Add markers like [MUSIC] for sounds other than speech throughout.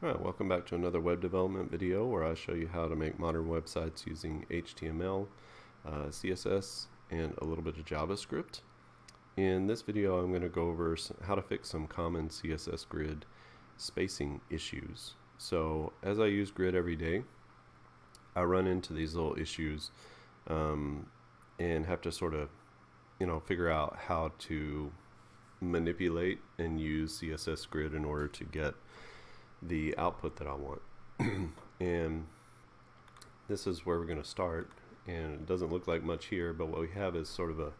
Alright, welcome back to another web development video where I show you how to make modern websites using HTML, uh, CSS, and a little bit of JavaScript. In this video I'm going to go over how to fix some common CSS grid spacing issues. So as I use grid every day, I run into these little issues um, and have to sort of you know figure out how to manipulate and use CSS grid in order to get the output that I want. [CLEARS THROAT] and this is where we're going to start. And it doesn't look like much here, but what we have is sort of a,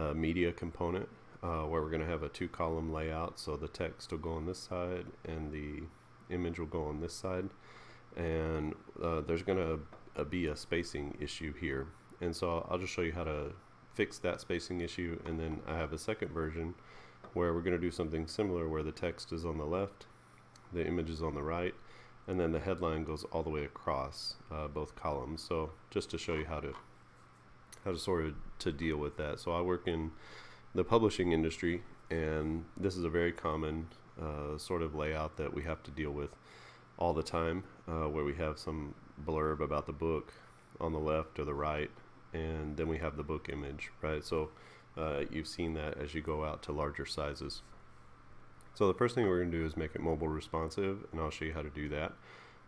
a media component uh, where we're going to have a two column layout. So the text will go on this side and the image will go on this side. And uh, there's going to uh, be a spacing issue here. And so I'll just show you how to fix that spacing issue. And then I have a second version where we're going to do something similar where the text is on the left the image is on the right, and then the headline goes all the way across uh, both columns. So just to show you how to how to sort of to deal with that. So I work in the publishing industry, and this is a very common uh, sort of layout that we have to deal with all the time, uh, where we have some blurb about the book on the left or the right, and then we have the book image, right? So uh, you've seen that as you go out to larger sizes. So the first thing we're going to do is make it mobile responsive, and I'll show you how to do that.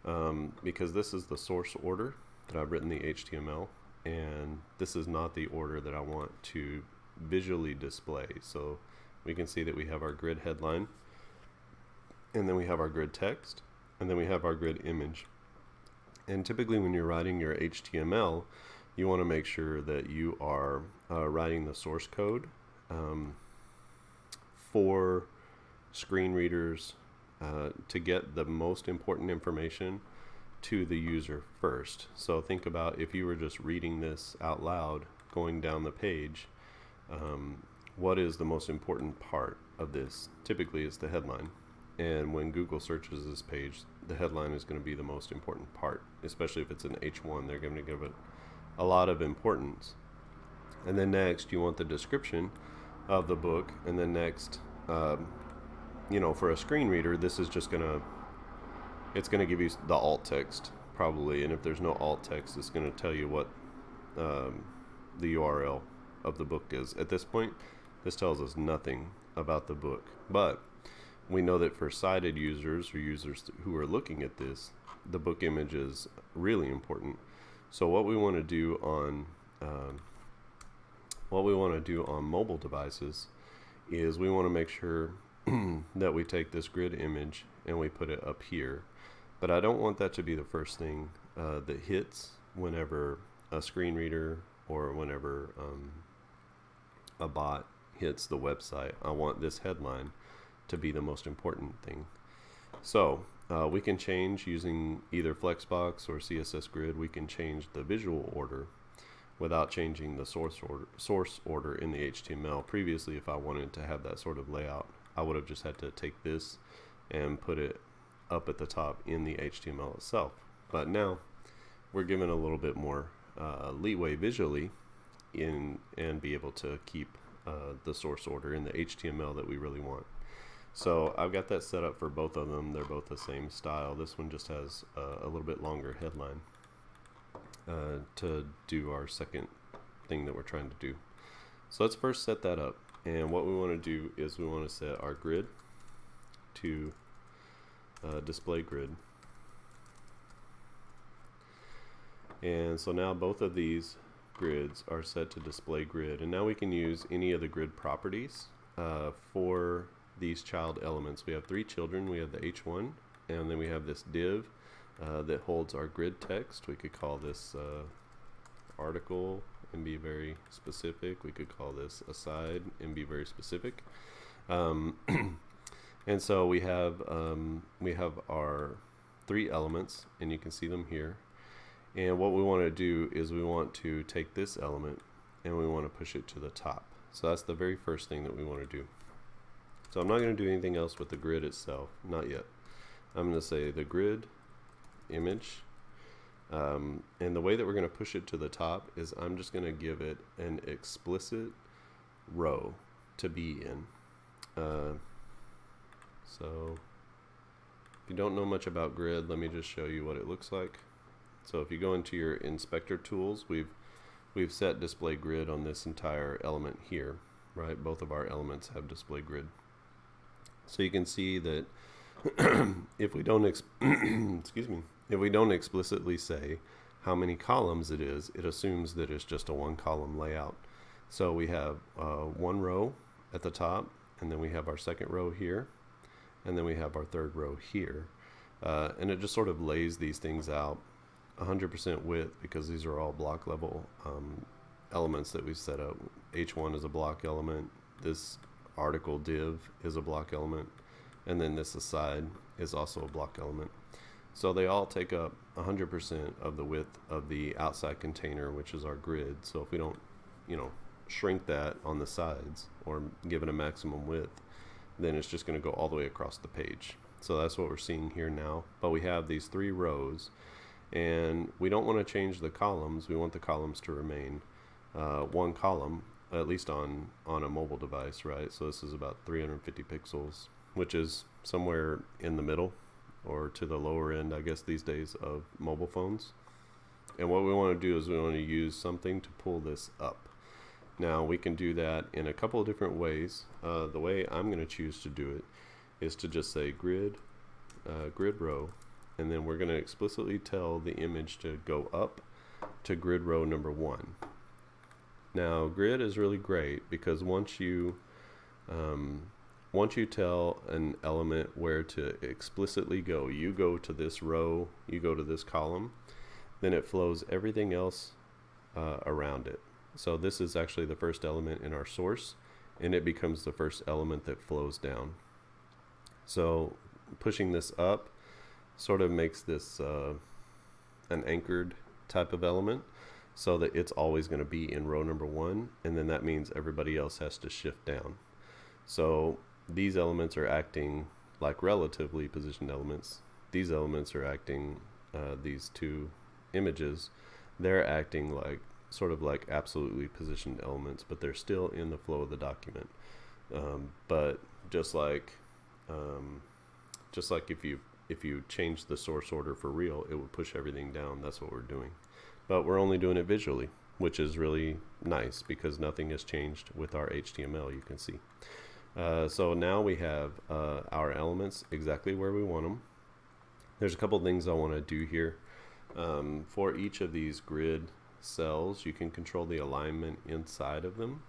Um, because this is the source order that I've written the HTML, and this is not the order that I want to visually display. So we can see that we have our grid headline, and then we have our grid text, and then we have our grid image. And typically when you're writing your HTML, you want to make sure that you are uh, writing the source code um, for screen readers uh, to get the most important information to the user first. So think about if you were just reading this out loud, going down the page, um, what is the most important part of this? Typically it's the headline. And when Google searches this page, the headline is going to be the most important part, especially if it's an H1, they're going to give it a lot of importance. And then next, you want the description of the book, and then next, um, you know, for a screen reader, this is just gonna, it's gonna give you the alt text probably, and if there's no alt text, it's gonna tell you what um, the URL of the book is. At this point, this tells us nothing about the book, but we know that for sighted users or users who are looking at this, the book image is really important. So what we want to do on um, what we want to do on mobile devices is we want to make sure [CLEARS THROAT] that we take this grid image and we put it up here. But I don't want that to be the first thing uh, that hits whenever a screen reader or whenever um, a bot hits the website. I want this headline to be the most important thing. So uh, we can change using either Flexbox or CSS Grid. We can change the visual order without changing the source order, source order in the HTML. Previously, if I wanted to have that sort of layout, I would have just had to take this and put it up at the top in the HTML itself. But now we're given a little bit more uh, leeway visually in and be able to keep uh, the source order in the HTML that we really want. So I've got that set up for both of them. They're both the same style. This one just has a little bit longer headline uh, to do our second thing that we're trying to do. So let's first set that up. And what we want to do is we want to set our grid to uh, display grid. And so now both of these grids are set to display grid. And now we can use any of the grid properties uh, for these child elements. We have three children. We have the H1, and then we have this div uh, that holds our grid text. We could call this uh, article and be very specific. We could call this aside and be very specific. Um, [CLEARS THROAT] and so we have um, we have our three elements, and you can see them here. And what we want to do is we want to take this element and we want to push it to the top. So that's the very first thing that we want to do. So I'm not going to do anything else with the grid itself, not yet. I'm going to say the grid image um, and the way that we're going to push it to the top is I'm just going to give it an explicit row to be in. Uh, so If you don't know much about grid, let me just show you what it looks like. So if you go into your inspector tools, we've we've set display grid on this entire element here, right? Both of our elements have display grid. So you can see that [CLEARS THROAT] if we don't [CLEARS THROAT] excuse me, if we don't explicitly say how many columns it is, it assumes that it's just a one column layout. So we have uh, one row at the top, and then we have our second row here, and then we have our third row here. Uh, and it just sort of lays these things out 100% width because these are all block level um, elements that we've set up. H1 is a block element, this article div is a block element, and then this aside is also a block element. So they all take up 100% of the width of the outside container, which is our grid. So if we don't, you know, shrink that on the sides or give it a maximum width, then it's just going to go all the way across the page. So that's what we're seeing here now. But we have these three rows and we don't want to change the columns. We want the columns to remain uh, one column, at least on, on a mobile device, right? So this is about 350 pixels, which is somewhere in the middle or to the lower end, I guess, these days of mobile phones. And what we want to do is we want to use something to pull this up. Now we can do that in a couple of different ways. Uh, the way I'm going to choose to do it is to just say grid, uh, grid row, and then we're going to explicitly tell the image to go up to grid row number one. Now grid is really great because once you um, once you tell an element where to explicitly go, you go to this row, you go to this column, then it flows everything else uh, around it. So this is actually the first element in our source and it becomes the first element that flows down. So pushing this up sort of makes this uh, an anchored type of element so that it's always going to be in row number one and then that means everybody else has to shift down. So these elements are acting like relatively positioned elements. These elements are acting, uh, these two images, they're acting like sort of like absolutely positioned elements, but they're still in the flow of the document. Um, but just like um, just like if you if you change the source order for real, it would push everything down. That's what we're doing. But we're only doing it visually, which is really nice because nothing has changed with our HTML, you can see. Uh, so now we have uh, our elements exactly where we want them. There's a couple things I want to do here. Um, for each of these grid cells, you can control the alignment inside of them.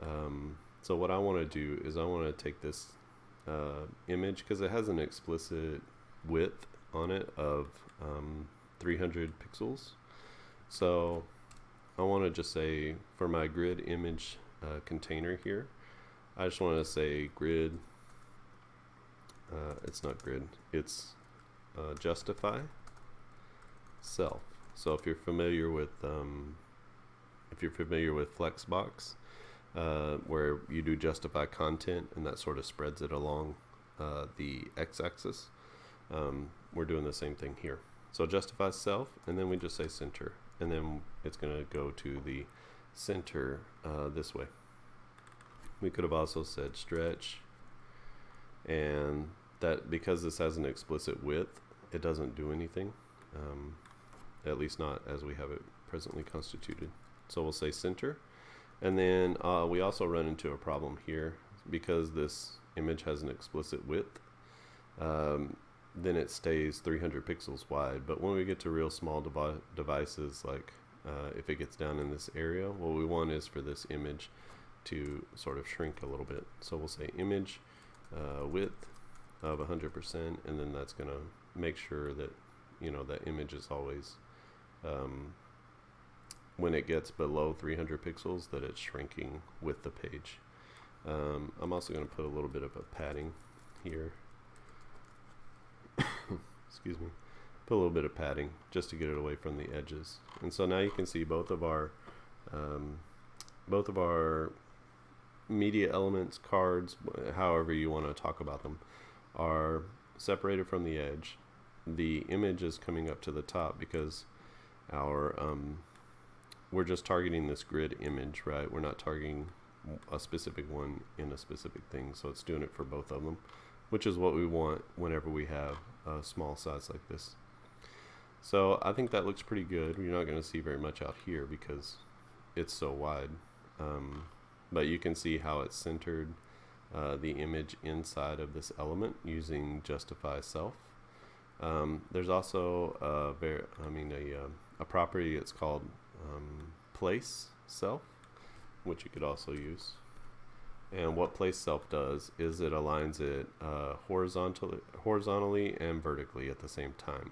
Um, so what I want to do is I want to take this uh, image because it has an explicit width on it of um, 300 pixels. So I want to just say for my grid image uh, container here, I just want to say grid, uh, it's not grid, it's uh, justify self. So if you're familiar with um, if you're familiar with Flexbox, uh, where you do justify content and that sort of spreads it along uh, the x-axis, um, we're doing the same thing here. So justify self, and then we just say center, and then it's going to go to the center uh, this way. We could have also said stretch, and that because this has an explicit width, it doesn't do anything. Um, at least not as we have it presently constituted. So we'll say center. And then uh, we also run into a problem here because this image has an explicit width. Um, then it stays 300 pixels wide. But when we get to real small devi devices, like uh, if it gets down in this area, what we want is for this image to sort of shrink a little bit. So we'll say image uh, width of 100%, and then that's going to make sure that you know that image is always um, when it gets below 300 pixels that it's shrinking with the page. Um, I'm also going to put a little bit of a padding here. [COUGHS] Excuse me. Put a little bit of padding just to get it away from the edges. And so now you can see both of our um, both of our media elements, cards, however you want to talk about them, are separated from the edge. The image is coming up to the top because our um, we're just targeting this grid image, right? We're not targeting a specific one in a specific thing, so it's doing it for both of them. which is what we want whenever we have a small size like this. So I think that looks pretty good. You're not going to see very much out here because it's so wide. Um, but you can see how it's centered uh, the image inside of this element using justify self. Um, there's also a I mean, a, uh, a property it's called um, place self, which you could also use. And what place self does is it aligns it uh, horizontally, horizontally and vertically at the same time.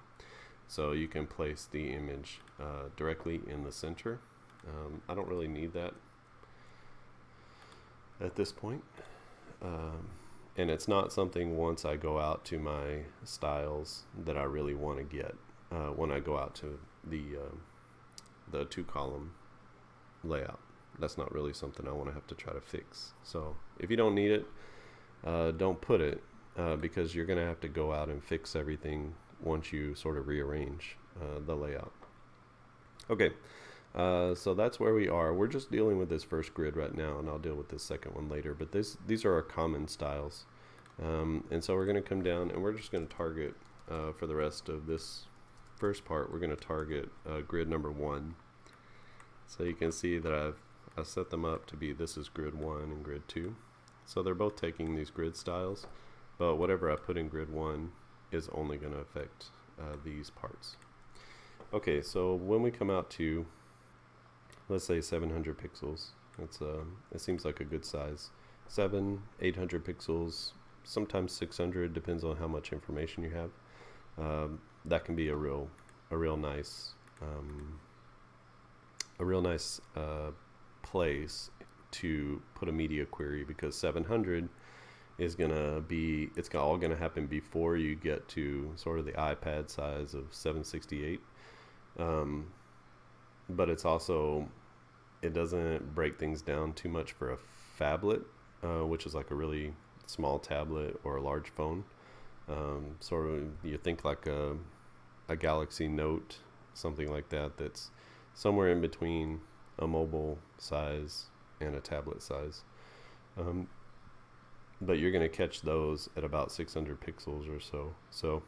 So you can place the image uh, directly in the center. Um, I don't really need that at this point. Um, and it's not something once I go out to my styles that I really want to get uh, when I go out to the uh, the two column layout. That's not really something I want to have to try to fix. So if you don't need it, uh, don't put it uh, because you're going to have to go out and fix everything once you sort of rearrange uh, the layout. Okay, uh, so that's where we are. We're just dealing with this first grid right now, and I'll deal with this second one later. But this, these are our common styles. Um, and so we're going to come down, and we're just going to target uh, for the rest of this first part, we're going to target uh, grid number one. So you can see that I've, I've set them up to be, this is grid one and grid two. So they're both taking these grid styles, but whatever I put in grid one is only going to affect uh, these parts. Okay, so when we come out to let's say 700 pixels. That's uh, it seems like a good size. Seven, 800 pixels, sometimes 600, depends on how much information you have. Um, that can be a real, a real nice, um, a real nice uh, place to put a media query because 700 is gonna be, it's all gonna happen before you get to sort of the iPad size of 768. Um, but it's also it doesn't break things down too much for a phablet, uh, which is like a really small tablet or a large phone. Um, sort of, you think like a, a Galaxy Note, something like that, that's somewhere in between a mobile size and a tablet size. Um, but you're going to catch those at about 600 pixels or so. So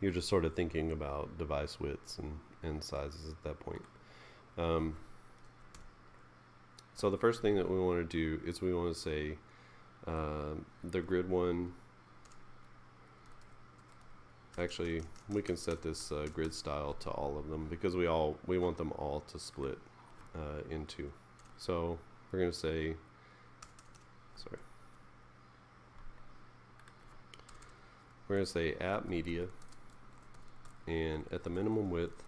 you're just sort of thinking about device widths and, and sizes at that point. Um, so the first thing that we want to do is we want to say uh, the grid one. Actually we can set this uh, grid style to all of them because we all we want them all to split uh, into so we're going to say sorry. We're going to say @media and at the minimum width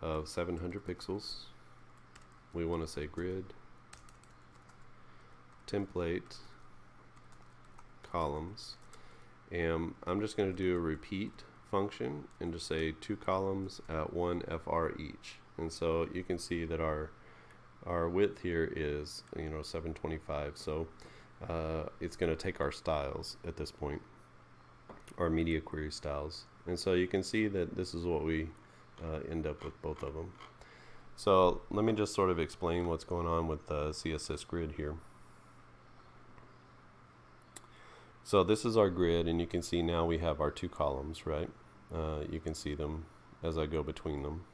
of 700 pixels we want to say grid template columns. And I'm just going to do a repeat function and just say two columns at one FR each. And so you can see that our our width here is you know 725 so uh, it's going to take our styles at this point our media query styles. And so you can see that this is what we uh, end up with both of them so let me just sort of explain what's going on with the CSS grid here. So this is our grid and you can see now we have our two columns, right? Uh, you can see them as I go between them.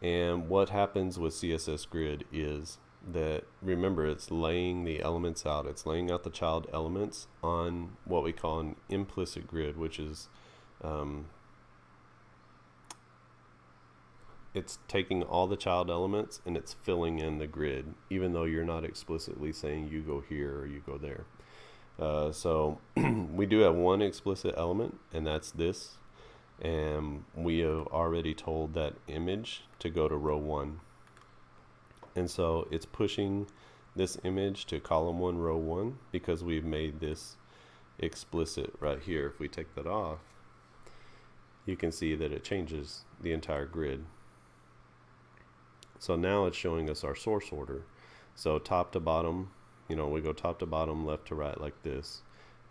And what happens with CSS grid is that, remember, it's laying the elements out. It's laying out the child elements on what we call an implicit grid, which is um, it's taking all the child elements and it's filling in the grid, even though you're not explicitly saying you go here or you go there. Uh, so [CLEARS THROAT] we do have one explicit element, and that's this. And we have already told that image to go to row one. And so it's pushing this image to column one, row one, because we've made this explicit right here. If we take that off, you can see that it changes the entire grid. So now it's showing us our source order. So top to bottom, you know, we go top to bottom, left to right like this.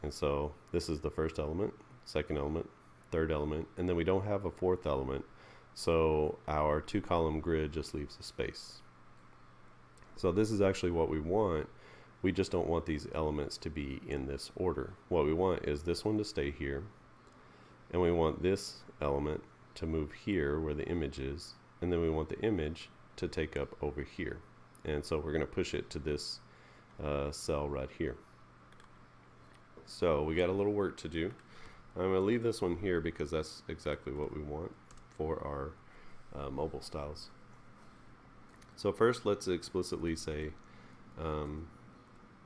And so this is the first element, second element, third element, and then we don't have a fourth element. So our two column grid just leaves a space. So this is actually what we want We just don't want these elements to be in this order. What we want is this one to stay here, and we want this element to move here where the image is, and then we want the image to take up over here. And so we're going to push it to this uh, cell right here. So we got a little work to do. I'm going to leave this one here because that's exactly what we want for our uh, mobile styles. So first let's explicitly say, um,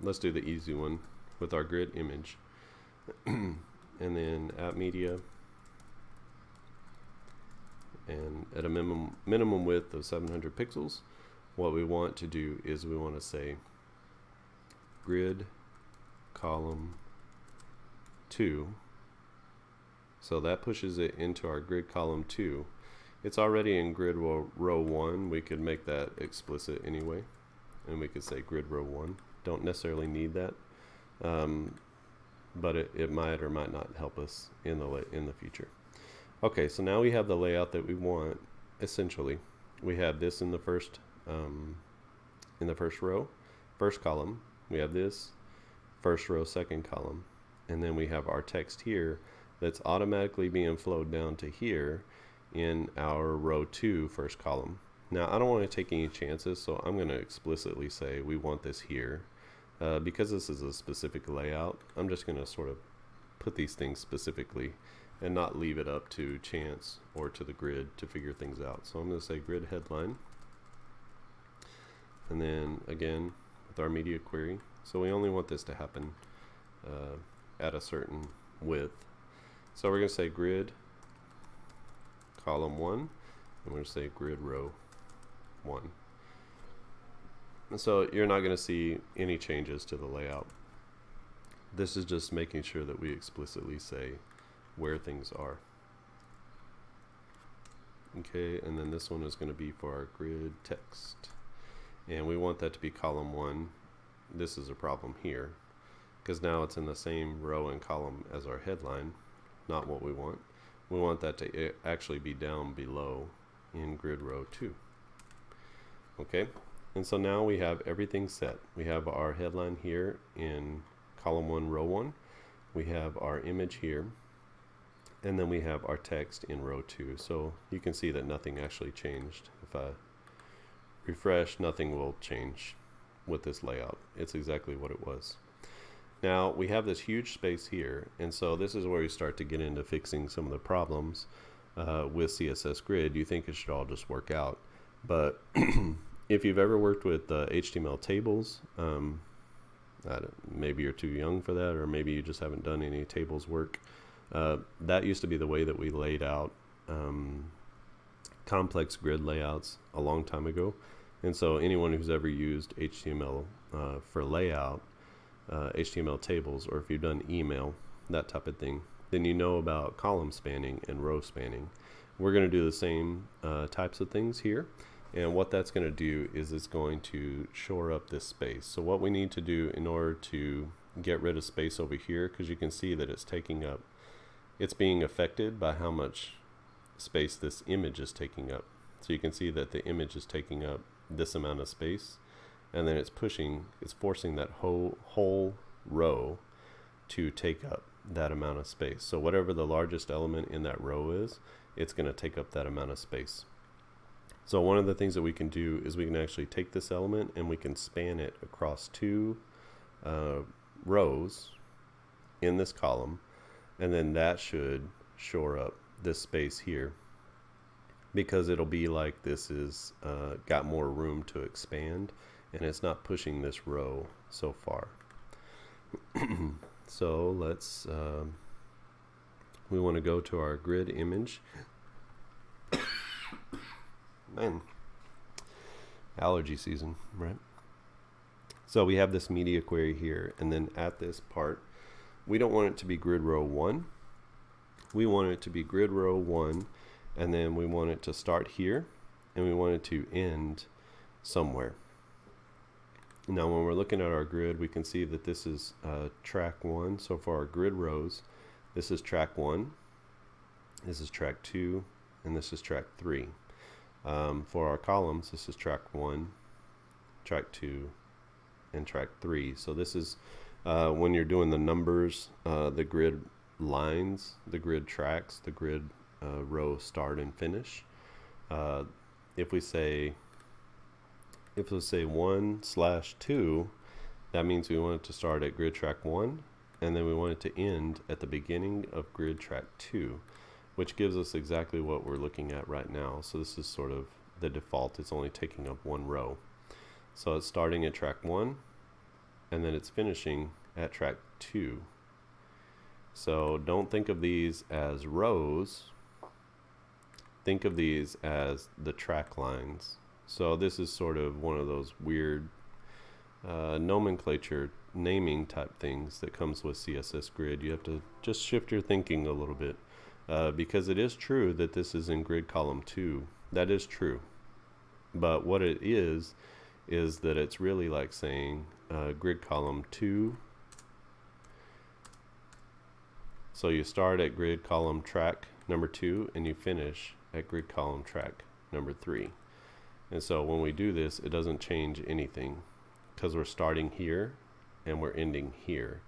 let's do the easy one with our grid image. [CLEARS THROAT] and then @media and at a minimum minimum width of 700 pixels what we want to do is we want to say grid column 2 so that pushes it into our grid column 2 it's already in grid row, row 1 we could make that explicit anyway and we could say grid row 1 don't necessarily need that um, but it, it might or might not help us in the in the future okay so now we have the layout that we want essentially. We have this in the first um, in the first row first column. We have this first row second column. And then we have our text here that's automatically being flowed down to here in our row 2 first column. Now I don't want to take any chances so I'm going to explicitly say we want this here. Uh, because this is a specific layout I'm just going to sort of put these things specifically and not leave it up to chance or to the grid to figure things out. So I'm going to say grid headline. And then again with our media query so we only want this to happen uh, at a certain width. So we're going to say grid column 1 and we're going to say grid row 1 and so you're not going to see any changes to the layout. This is just making sure that we explicitly say where things are. Okay and then this one is going to be for our grid text. And we want that to be column 1 this is a problem here because now it's in the same row and column as our headline not what we want. We want that to eh, actually be down below in grid row 2 okay and so now we have everything set. We have our headline here in column 1 row 1 we have our image here and then we have our text in row 2 so you can see that nothing actually changed. If I refresh nothing will change with this layout. It's exactly what it was. Now we have this huge space here. And so this is where we start to get into fixing some of the problems uh, with CSS grid. You think it should all just work out. But [CLEARS THROAT] if you've ever worked with uh, HTML tables um, maybe you're too young for that or maybe you just haven't done any tables work uh, that used to be the way that we laid out um, complex grid layouts a long time ago. And so anyone who's ever used HTML uh, for layout, uh, HTML tables, or if you've done email, that type of thing, then you know about column spanning and row spanning. We're going to do the same uh, types of things here. And what that's going to do is it's going to shore up this space. So what we need to do in order to get rid of space over here, because you can see that it's taking up it's being affected by how much space this image is taking up. So you can see that the image is taking up this amount of space and then it's pushing, it's forcing that whole, whole row to take up that amount of space. So whatever the largest element in that row is, it's going to take up that amount of space. So one of the things that we can do is we can actually take this element and we can span it across two uh, rows in this column and then that should shore up this space here. Because it'll be like this is uh, got more room to expand and it's not pushing this row so far. [CLEARS THROAT] So let's um, we want to go to our grid image. [COUGHS] Man. Allergy season right? So we have this media query here and then at this part we don't want it to be grid row 1 we want it to be grid row 1 and then we want it to start here and we want it to end somewhere. Now when we're looking at our grid we can see that this is uh, track 1 so for our grid rows this is track 1 this is track 2 and this is track 3 um, for our columns this is track 1 track 2 and track 3. So this is uh, when you're doing the numbers, uh, the grid lines, the grid tracks, the grid uh, row start and finish. Uh, if we say if we say 1 slash 2, that means we want it to start at grid track 1 and then we want it to end at the beginning of grid track 2 which gives us exactly what we're looking at right now. So this is sort of the default, it's only taking up one row. So it's starting at track 1 and then it's finishing at track 2. So don't think of these as rows, think of these as the track lines. So this is sort of one of those weird uh, nomenclature naming type things that comes with CSS Grid. You have to just shift your thinking a little bit uh, because it is true that this is in grid column 2. That is true. But what it is, is that it's really like saying uh, grid column 2. So you start at grid column track number 2 and you finish at grid column track number 3. And so when we do this, it doesn't change anything because we're starting here and we're ending here.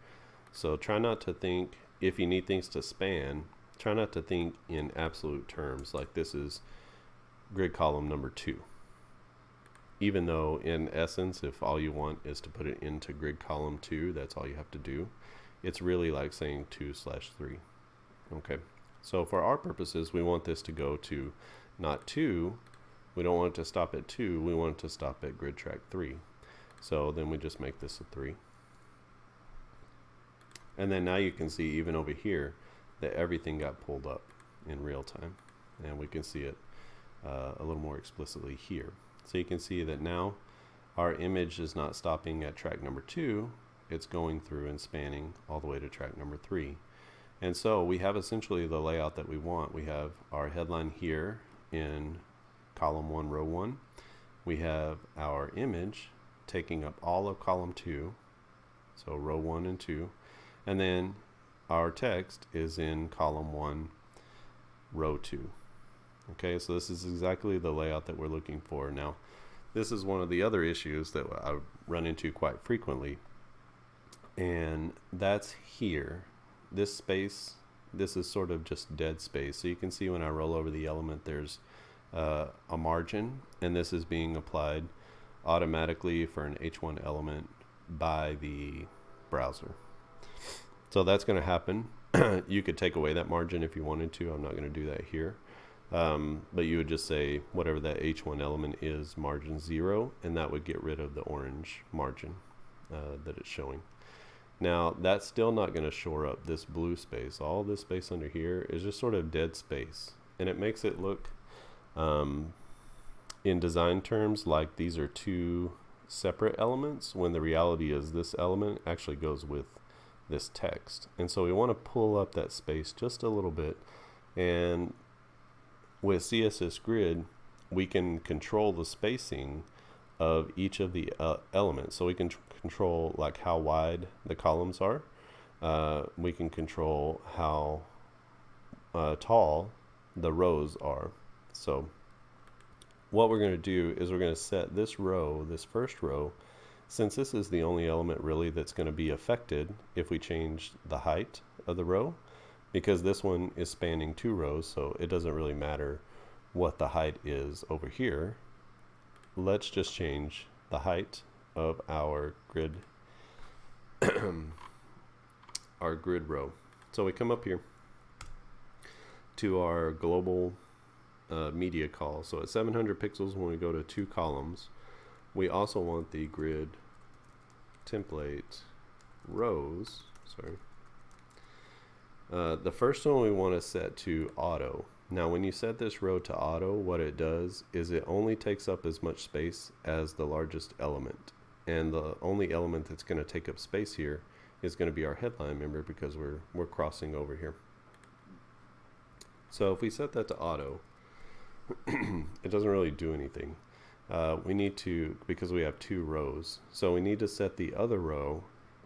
So try not to think, if you need things to span, try not to think in absolute terms like this is grid column number two. Even though in essence, if all you want is to put it into grid column two, that's all you have to do. It's really like saying two slash three. Okay, so for our purposes, we want this to go to not two, we don't want it to stop at two, we want it to stop at grid track three. So then we just make this a three. And then now you can see even over here that everything got pulled up in real time. And we can see it uh, a little more explicitly here. So you can see that now our image is not stopping at track number two, it's going through and spanning all the way to track number three. And so we have essentially the layout that we want. We have our headline here in column one, row one. We have our image taking up all of column two, so row one and two. And then our text is in column 1, row 2. Okay, so this is exactly the layout that we're looking for. Now, this is one of the other issues that I run into quite frequently, and that's here. This space, this is sort of just dead space. So you can see when I roll over the element, there's uh, a margin, and this is being applied automatically for an H1 element by the browser. So that's going to happen. [CLEARS THROAT] you could take away that margin if you wanted to. I'm not going to do that here. Um, but you would just say whatever that H1 element is, margin 0, and that would get rid of the orange margin uh, that it's showing. Now, that's still not going to shore up this blue space. All this space under here is just sort of dead space. And it makes it look, um, in design terms, like these are two separate elements, when the reality is this element actually goes with this text. And so we want to pull up that space just a little bit. And with CSS Grid, we can control the spacing of each of the uh, elements. So we can control like how wide the columns are. Uh, we can control how uh, tall the rows are. So what we're going to do is we're going to set this row, this first row, since this is the only element really that's going to be affected if we change the height of the row, because this one is spanning two rows, so it doesn't really matter what the height is over here. Let's just change the height of our grid [CLEARS THROAT] our grid row. So we come up here to our global uh, media call. So at 700 pixels when we go to two columns, we also want the grid template rows, sorry. Uh, the first one we want to set to auto. Now when you set this row to auto, what it does is it only takes up as much space as the largest element. And the only element that's going to take up space here is going to be our headline member because we're, we're crossing over here. So if we set that to auto, [CLEARS THROAT] it doesn't really do anything uh, we need to, because we have two rows, so we need to set the other row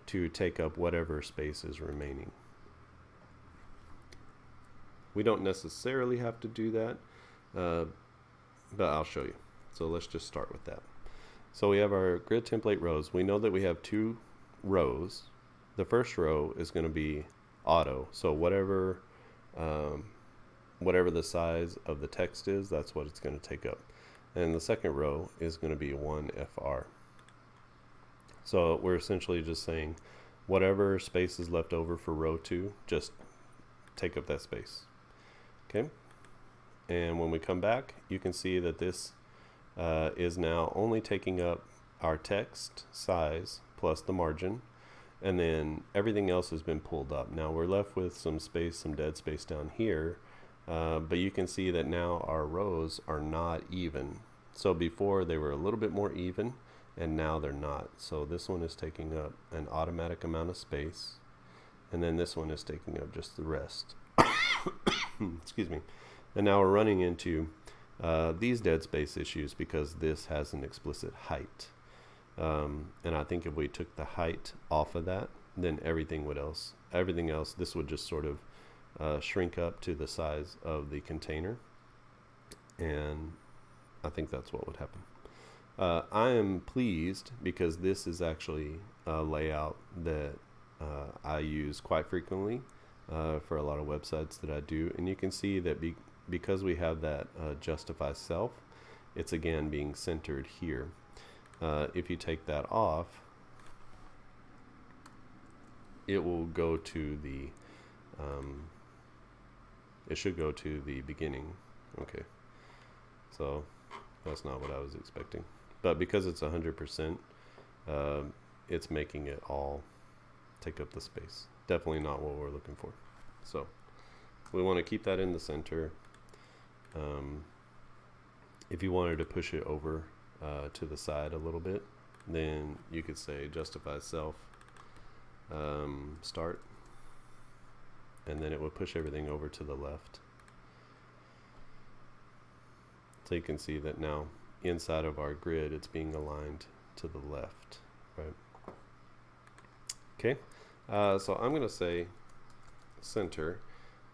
to take up whatever space is remaining. We don't necessarily have to do that, uh, but I'll show you. So let's just start with that. So we have our grid template rows. We know that we have two rows. The first row is going to be auto. So whatever um, whatever the size of the text is, that's what it's going to take up. And the second row is going to be 1FR. So we're essentially just saying whatever space is left over for row 2, just take up that space. Okay. And when we come back, you can see that this uh, is now only taking up our text size plus the margin and then everything else has been pulled up. Now we're left with some space, some dead space down here, uh, but you can see that now our rows are not even. So before they were a little bit more even, and now they're not. So this one is taking up an automatic amount of space, and then this one is taking up just the rest. [COUGHS] Excuse me. And now we're running into uh, these dead space issues because this has an explicit height. Um, and I think if we took the height off of that, then everything would else, everything else, this would just sort of uh, shrink up to the size of the container. And I think that's what would happen. Uh, I am pleased because this is actually a layout that uh, I use quite frequently uh, for a lot of websites that I do. And you can see that be because we have that uh, justify self, it's again being centered here. Uh, if you take that off, it will go to the, um, it should go to the beginning. Okay, so that's not what I was expecting. But because it's 100%, uh, it's making it all take up the space. Definitely not what we're looking for. So we want to keep that in the center. Um, if you wanted to push it over uh, to the side a little bit, then you could say justify self um, start and then it would push everything over to the left. So you can see that now inside of our grid it's being aligned to the left, right? Okay, uh, so I'm going to say center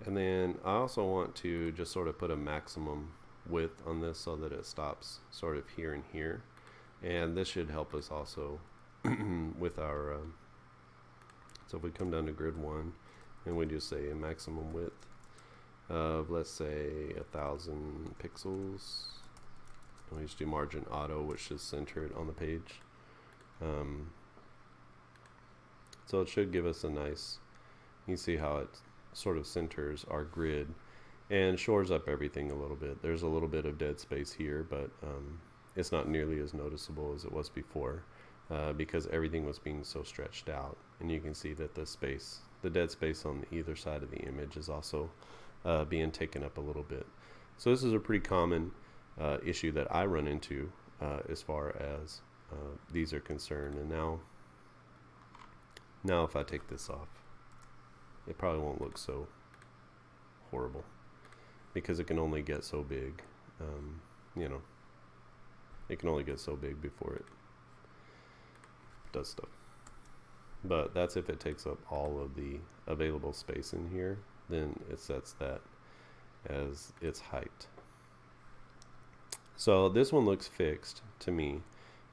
and then I also want to just sort of put a maximum width on this so that it stops sort of here and here. And this should help us also [CLEARS THROAT] with our, um, so if we come down to grid one and we just say a maximum width of let's say a thousand pixels. And we just do margin auto which is centered on the page. Um, so it should give us a nice, you see how it sort of centers our grid and shores up everything a little bit. There's a little bit of dead space here, but um, it's not nearly as noticeable as it was before uh, because everything was being so stretched out. And you can see that the space, the dead space on either side of the image is also uh, being taken up a little bit. So this is a pretty common uh, issue that I run into uh, as far as uh, these are concerned. And now, now if I take this off, it probably won't look so horrible because it can only get so big. Um, you know, it can only get so big before it does stuff. But that's if it takes up all of the available space in here, then it sets that as its height. So this one looks fixed to me.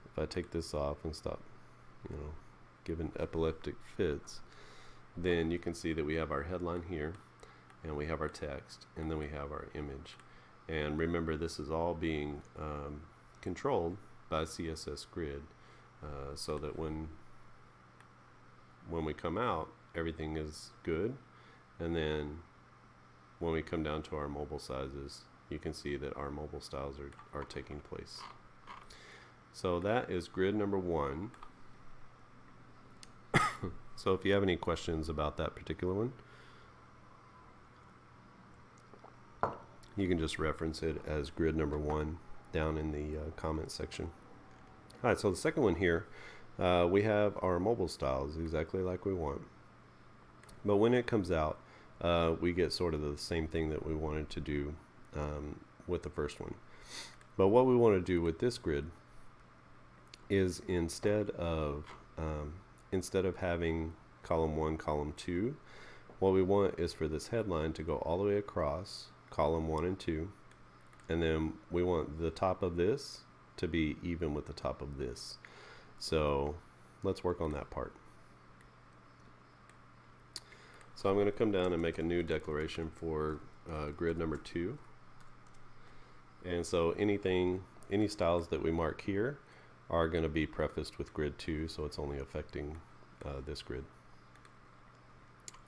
If I take this off and stop, you know, giving epileptic fits, then you can see that we have our headline here and we have our text and then we have our image. And remember this is all being um, controlled by CSS grid uh, so that when when we come out everything is good. And then when we come down to our mobile sizes you can see that our mobile styles are, are taking place. So that is grid number one so if you have any questions about that particular one you can just reference it as grid number one down in the uh, comment section. All right, so the second one here, uh, we have our mobile styles exactly like we want. But when it comes out, uh, we get sort of the same thing that we wanted to do um, with the first one. But what we want to do with this grid is instead of um, instead of having column one, column two, what we want is for this headline to go all the way across column one and two. And then we want the top of this to be even with the top of this. So let's work on that part. So I'm going to come down and make a new declaration for uh, grid number two. And so anything, any styles that we mark here are going to be prefaced with grid two, so it's only affecting uh, this grid.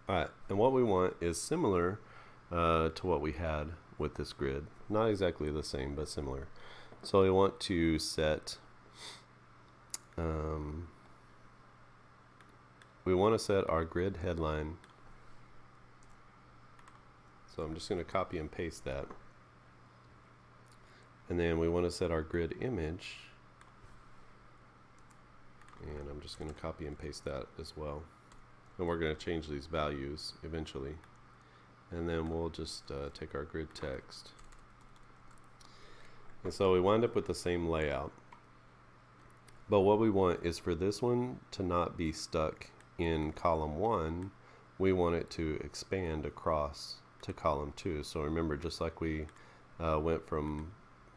Alright, and what we want is similar uh, to what we had with this grid. Not exactly the same, but similar. So we want to set, um, we want to set our grid headline. So I'm just going to copy and paste that. And then we want to set our grid image. And I'm just going to copy and paste that as well. And we're going to change these values eventually. And then we'll just uh, take our grid text. And so we wind up with the same layout. But what we want is for this one to not be stuck in column 1 we want it to expand across to column 2 so remember just like we uh, went from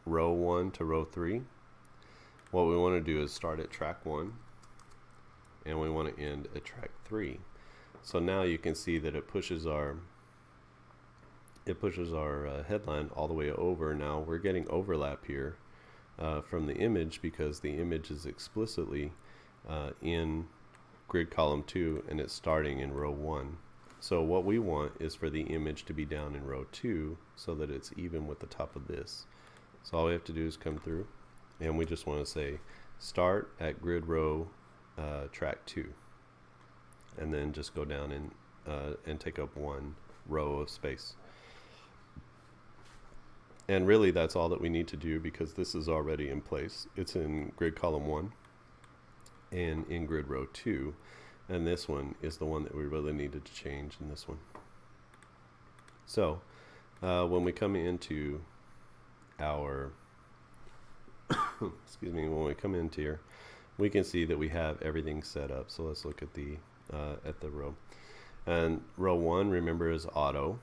row 1 to row 3 what we want to do is start at track 1 and we want to end at track 3. So now you can see that it pushes our it pushes our uh, headline all the way over. Now we're getting overlap here uh, from the image because the image is explicitly uh, in grid column 2 and it's starting in row 1. So what we want is for the image to be down in row 2 so that it's even with the top of this. So all we have to do is come through and we just want to say start at grid row uh, track 2 and then just go down and uh, and take up one row of space. And really that's all that we need to do because this is already in place. It's in grid column 1 and in grid row 2 and this one is the one that we really needed to change in this one. So uh, when we come into our [COUGHS] excuse me when we come into here we can see that we have everything set up so let's look at the uh, at the row. And row one, remember, is auto.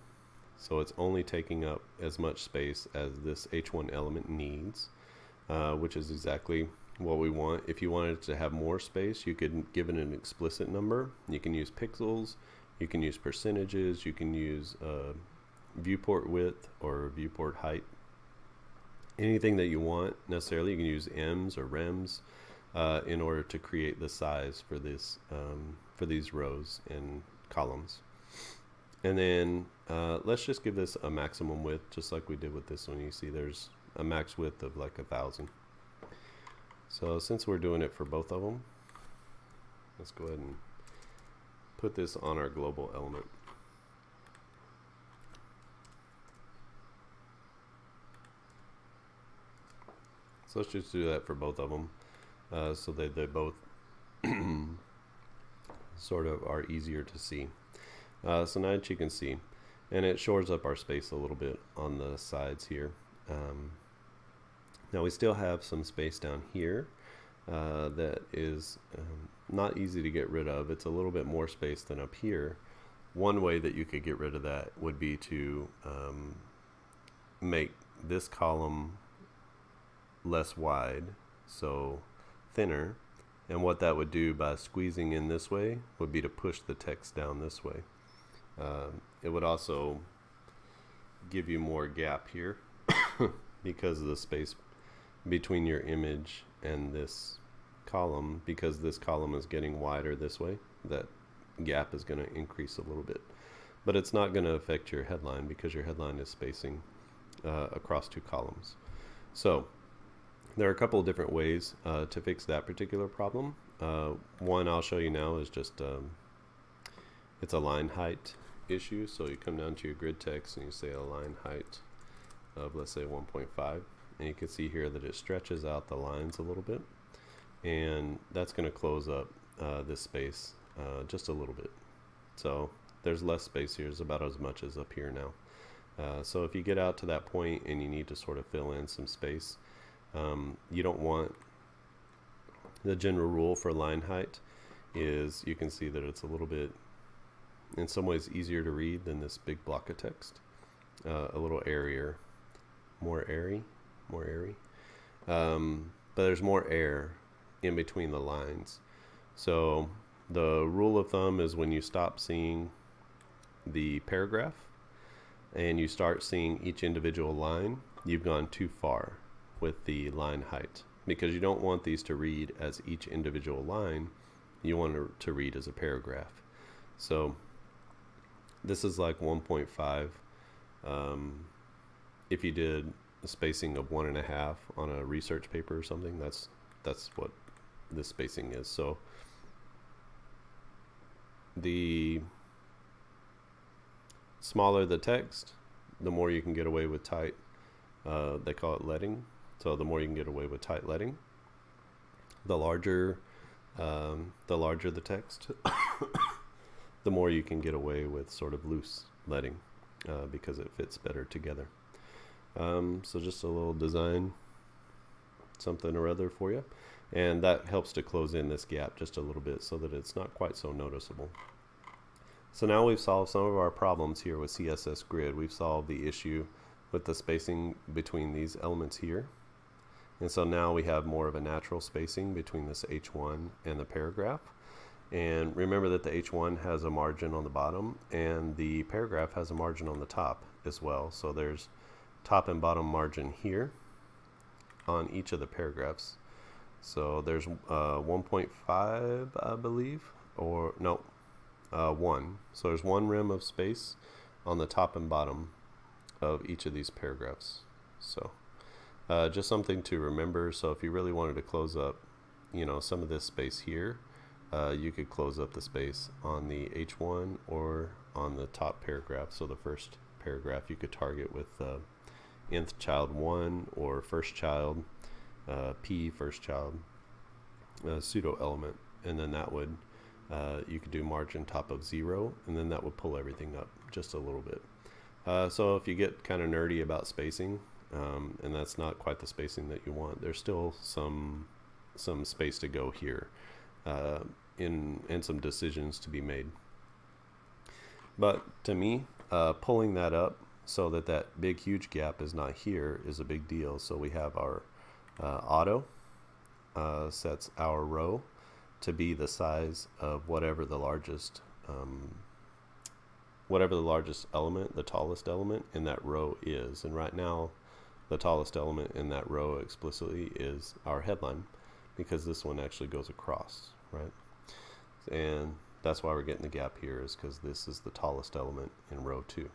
So it's only taking up as much space as this H1 element needs, uh, which is exactly what we want. If you wanted to have more space, you could give it an explicit number. You can use pixels, you can use percentages, you can use uh, viewport width or viewport height. Anything that you want necessarily, you can use ems or rems uh, in order to create the size for this um, for these rows and columns. And then uh, let's just give this a maximum width, just like we did with this one. You see there's a max width of like a thousand. So since we're doing it for both of them, let's go ahead and put this on our global element. So let's just do that for both of them uh, so that they both [CLEARS THROAT] sort of are easier to see. Uh, so now that you can see, and it shores up our space a little bit on the sides here. Um, now we still have some space down here uh, that is um, not easy to get rid of. It's a little bit more space than up here. One way that you could get rid of that would be to um, make this column less wide, so thinner, and what that would do by squeezing in this way would be to push the text down this way. Um, it would also give you more gap here [COUGHS] because of the space between your image and this column because this column is getting wider this way that gap is going to increase a little bit but it's not going to affect your headline because your headline is spacing uh, across two columns so there are a couple of different ways uh, to fix that particular problem. Uh, one I'll show you now is just um, it's a line height issue. So you come down to your grid text and you say a line height of let's say 1.5 and you can see here that it stretches out the lines a little bit and that's going to close up uh, this space uh, just a little bit. So there's less space here, it's about as much as up here now. Uh, so if you get out to that point and you need to sort of fill in some space, um, you don't want the general rule for line height is you can see that it's a little bit in some ways easier to read than this big block of text. Uh, a little airier. More airy? More airy? Um, but there's more air in between the lines. So the rule of thumb is when you stop seeing the paragraph and you start seeing each individual line, you've gone too far with the line height because you don't want these to read as each individual line. You want to read as a paragraph. So this is like 1.5. Um, if you did a spacing of one and a half on a research paper or something, that's that's what this spacing is. So the smaller the text, the more you can get away with tight. Uh, they call it leading. So the more you can get away with tight leading. The larger, um, the larger the text, [COUGHS] the more you can get away with sort of loose leading uh, because it fits better together. Um, so just a little design, something or other for you. And that helps to close in this gap just a little bit so that it's not quite so noticeable. So now we've solved some of our problems here with CSS Grid. We've solved the issue with the spacing between these elements here. And so now we have more of a natural spacing between this H1 and the paragraph. And remember that the H1 has a margin on the bottom and the paragraph has a margin on the top as well. So there's top and bottom margin here on each of the paragraphs. So there's uh, 1.5, I believe, or no, uh, 1. So there's one rem of space on the top and bottom of each of these paragraphs. So uh, just something to remember. So if you really wanted to close up, you know, some of this space here, uh, you could close up the space on the H1 or on the top paragraph. So the first paragraph you could target with uh, nth child 1 or first child uh, P, first child uh, pseudo element. And then that would uh, you could do margin top of zero and then that would pull everything up just a little bit. So if you get kind of nerdy about spacing um, and that's not quite the spacing that you want, there's still some some space to go here uh, in and some decisions to be made. But to me, uh, pulling that up so that that big huge gap is not here is a big deal. So we have our uh, auto uh, sets our row to be the size of whatever the largest um, whatever the largest element, the tallest element in that row is. And right now, the tallest element in that row explicitly is our headline because this one actually goes across, right? And that's why we're getting the gap here is because this is the tallest element in row 2.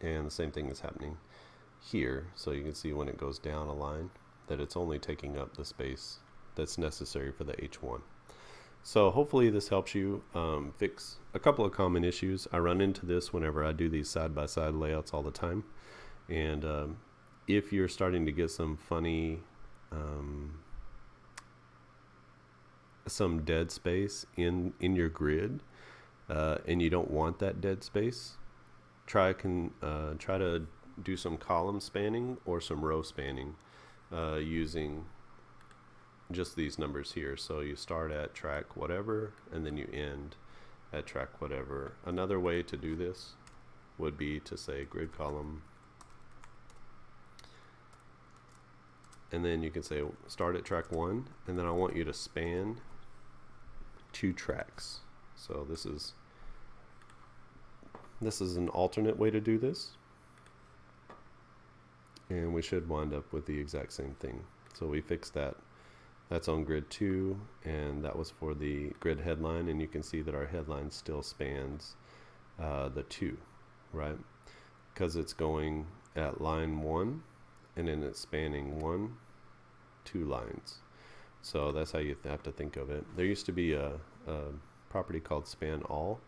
And the same thing is happening here. So you can see when it goes down a line that it's only taking up the space that's necessary for the H1. So hopefully this helps you um, fix a couple of common issues. I run into this whenever I do these side-by-side -side layouts all the time. And um, if you're starting to get some funny, um, some dead space in, in your grid, uh, and you don't want that dead space, try, can, uh, try to do some column spanning or some row spanning uh, using just these numbers here. So you start at track whatever, and then you end at track whatever. Another way to do this would be to say grid column, and then you can say start at track one, and then I want you to span two tracks. So this is this is an alternate way to do this. And we should wind up with the exact same thing. So we fixed that that's on grid 2 and that was for the grid headline and you can see that our headline still spans uh, the 2 right because it's going at line 1 and then it's spanning one two lines. So that's how you have to think of it. There used to be a, a property called span all.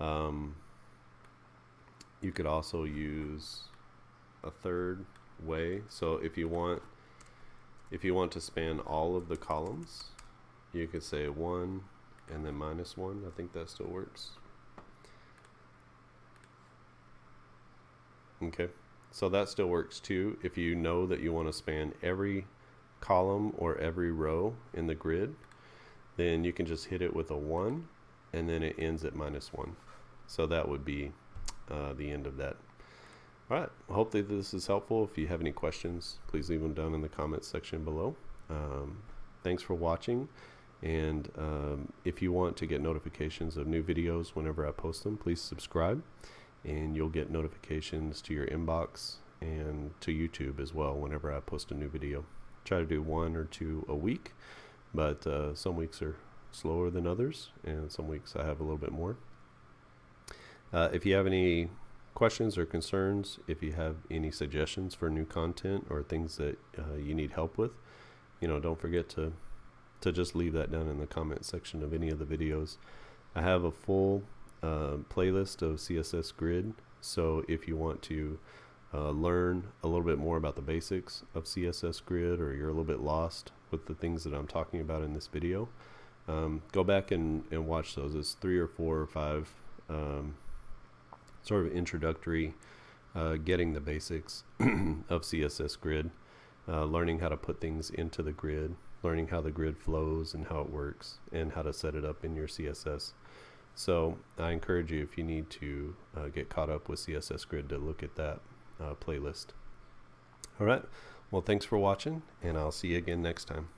Um, you could also use a third way. So if you want if you want to span all of the columns, you could say 1 and then minus 1. I think that still works. Okay, so that still works too. If you know that you want to span every column or every row in the grid, then you can just hit it with a 1 and then it ends at minus 1. So that would be uh, the end of that all right, hopefully this is helpful. If you have any questions, please leave them down in the comments section below. Um, thanks for watching. And um, if you want to get notifications of new videos whenever I post them, please subscribe and you'll get notifications to your inbox and to YouTube as well whenever I post a new video. Try to do one or two a week, but uh, some weeks are slower than others, and some weeks I have a little bit more. Uh, if you have any questions or concerns, if you have any suggestions for new content or things that uh, you need help with, you know, don't forget to to just leave that down in the comment section of any of the videos. I have a full uh, playlist of CSS Grid, so if you want to uh, learn a little bit more about the basics of CSS Grid or you're a little bit lost with the things that I'm talking about in this video, um, go back and, and watch those. It's three or four or five um, sort of introductory, uh, getting the basics [CLEARS THROAT] of CSS Grid, uh, learning how to put things into the grid, learning how the grid flows and how it works, and how to set it up in your CSS. So I encourage you, if you need to uh, get caught up with CSS Grid, to look at that uh, playlist. All right. Well, thanks for watching, and I'll see you again next time.